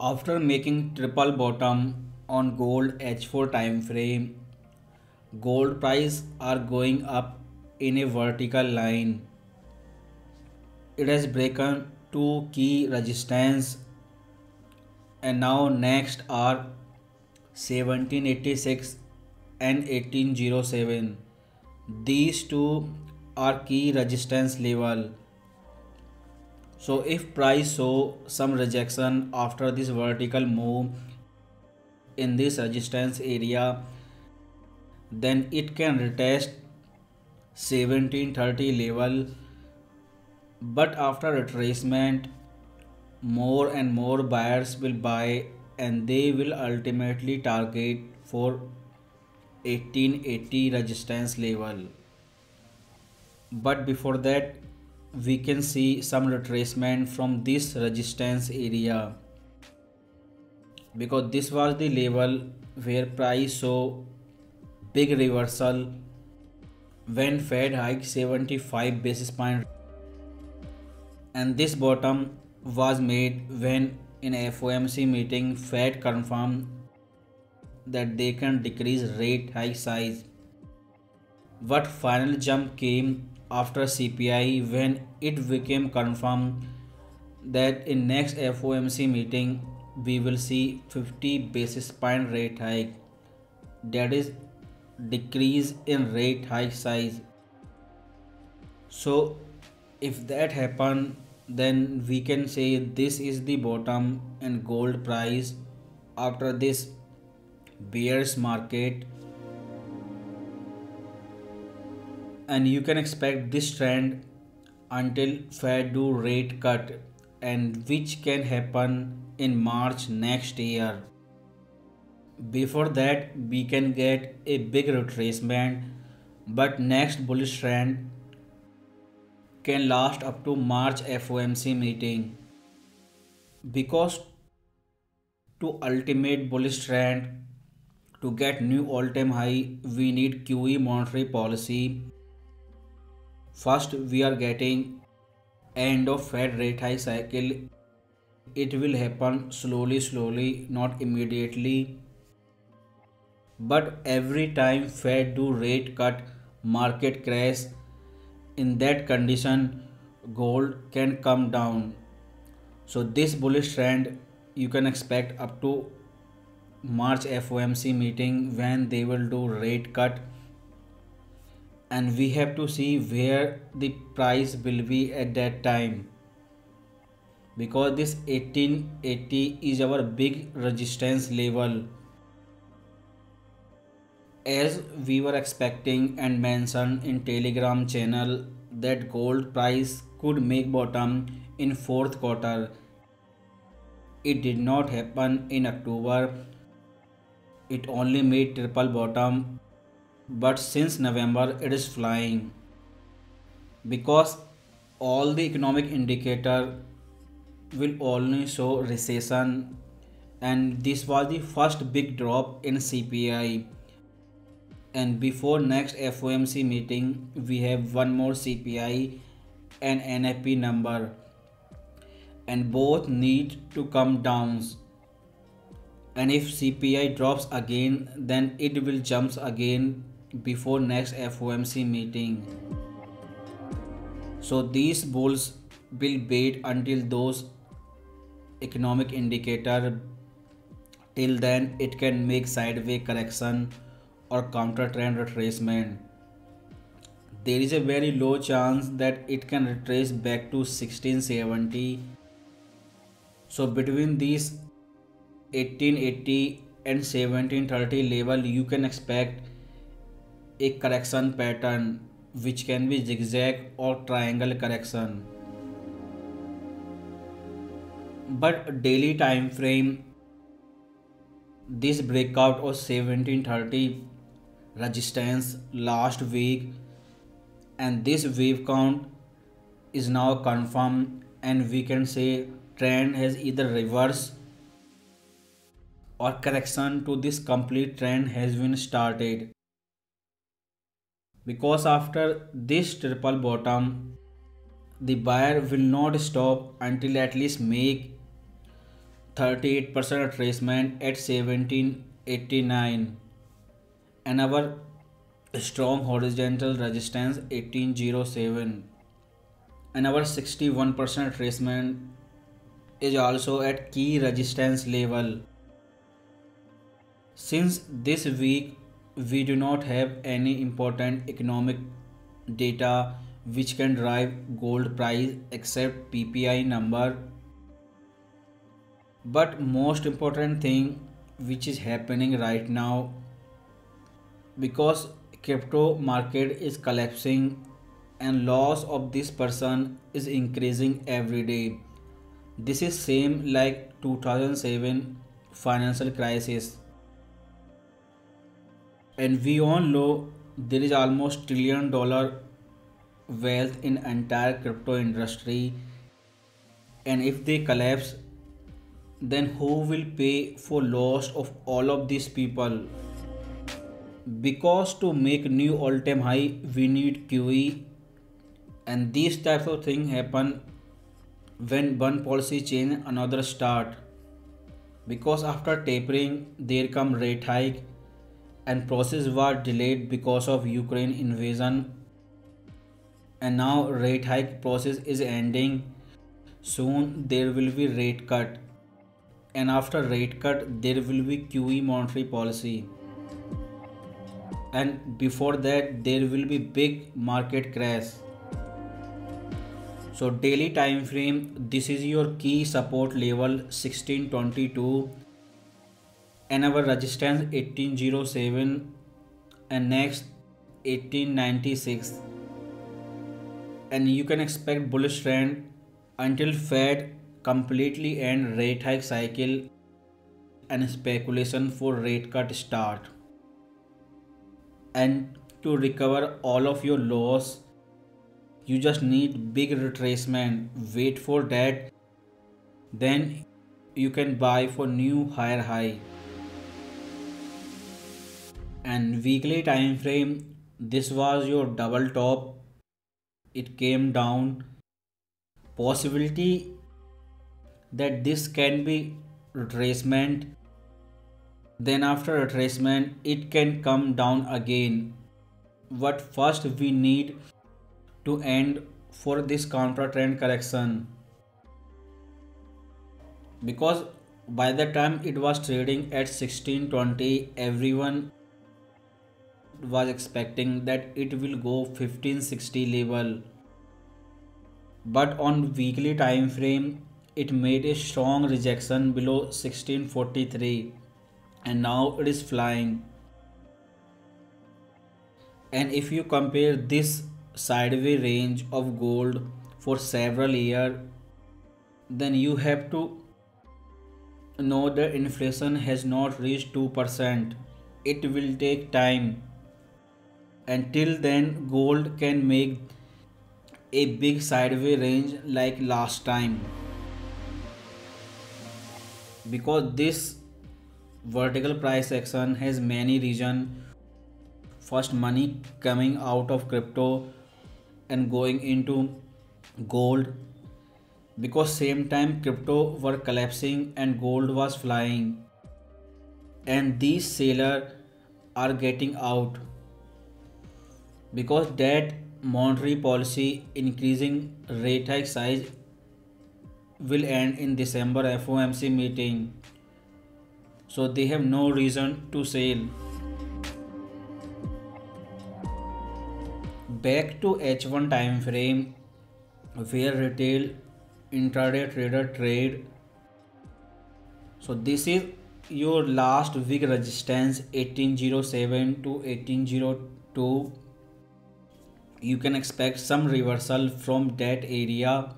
After making triple bottom on gold H4 time frame, gold price are going up in a vertical line. It has broken two key resistance. And now next are 1786 and 1807 these two are key resistance level so if price show some rejection after this vertical move in this resistance area then it can retest 1730 level. But after retracement more and more buyers will buy and they will ultimately target for 1880 resistance level. But before that we can see some retracement from this resistance area because this was the level where price saw big reversal when Fed hiked 75 basis point and this bottom was made when in FOMC meeting Fed confirmed that they can decrease rate hike size. What final jump came after CPI when it became confirmed that in next FOMC meeting we will see 50 basis point rate hike. That is decrease in rate hike size. So if that happen then we can say this is the bottom and gold price after this bears market and you can expect this trend until Fed do rate cut and which can happen in March next year. Before that we can get a big retracement but next bullish trend can last up to March FOMC meeting because to ultimate bullish trend to get new all-time high we need QE monetary policy first we are getting end of Fed rate high cycle. It will happen slowly slowly not immediately. But every time Fed do rate cut market crash in that condition gold can come down. So this bullish trend you can expect up to march fomc meeting when they will do rate cut and we have to see where the price will be at that time. Because this 1880 is our big resistance level. As we were expecting and mentioned in telegram channel that gold price could make bottom in fourth quarter. It did not happen in october. It only made triple bottom but since november it is flying. Because all the economic indicator will only show recession. And this was the first big drop in cpi and before next FOMC meeting we have one more CPI and NFP number. And both need to come down. And if CPI drops again then it will jumps again before next FOMC meeting so these bulls will wait until those economic indicator till then it can make sideways correction or counter trend retracement. There is a very low chance that it can retrace back to 1670. So between these 1880 and 1730 level you can expect a correction pattern which can be zigzag or triangle correction. But daily time frame this breakout of 1730 resistance last week and this wave count is now confirmed and we can say trend has either reversed or correction to this complete trend has been started because after this triple bottom the buyer will not stop until at least make 38% retracement at 1789 and our strong horizontal resistance 1807 and our 61% retracement is also at key resistance level. Since this week we do not have any important economic data which can drive gold price except PPI number. But most important thing which is happening right now because crypto market is collapsing and loss of this person is increasing every day. This is same like 2007 financial crisis and we all know there is almost trillion dollar wealth in entire crypto industry. And if they collapse then who will pay for loss of all of these people? Because to make new all-time high we need QE and these types of things happen when one policy change another start. Because after tapering there come rate hike and process was delayed because of Ukraine invasion. And now rate hike process is ending. Soon there will be rate cut. And after rate cut there will be QE monetary policy. And before that there will be big market crash. So daily time frame this is your key support level 1622 and our resistance 1807 and next 1896 and you can expect bullish trend until Fed completely end rate hike cycle and speculation for rate cut start. And to recover all of your loss you just need big retracement. Wait for that. Then you can buy for new higher high and weekly time frame this was your double top. It came down. Possibility that this can be retracement. Then after retracement it can come down again. But first we need to end for this counter trend correction? Because by the time it was trading at 1620 everyone was expecting that it will go 1560 level but on weekly time frame it made a strong rejection below 1643 and now it is flying. And if you compare this sideways range of gold for several years, then you have to know that inflation has not reached 2%. It will take time. Until then, gold can make a big sideways range like last time. Because this vertical price action has many reason. First money coming out of crypto and going into gold. Because same time crypto were collapsing and gold was flying. And these seller are getting out because that monetary policy increasing rate hike size will end in December FOMC meeting. So they have no reason to sell. Back to H1 time frame where retail intraday trader trade. So this is your last week resistance 1807 to 1802 you can expect some reversal from that area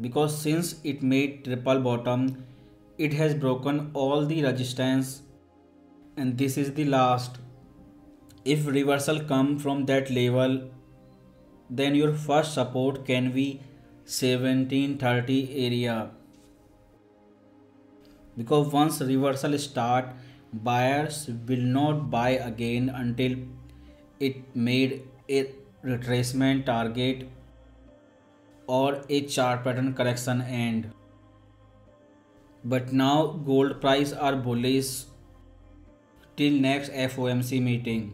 because since it made triple bottom it has broken all the resistance. And this is the last. If reversal come from that level then your first support can be 1730 area. Because once reversal start buyers will not buy again until it made a retracement target or a chart pattern correction and but now gold price are bullish till next F O M C meeting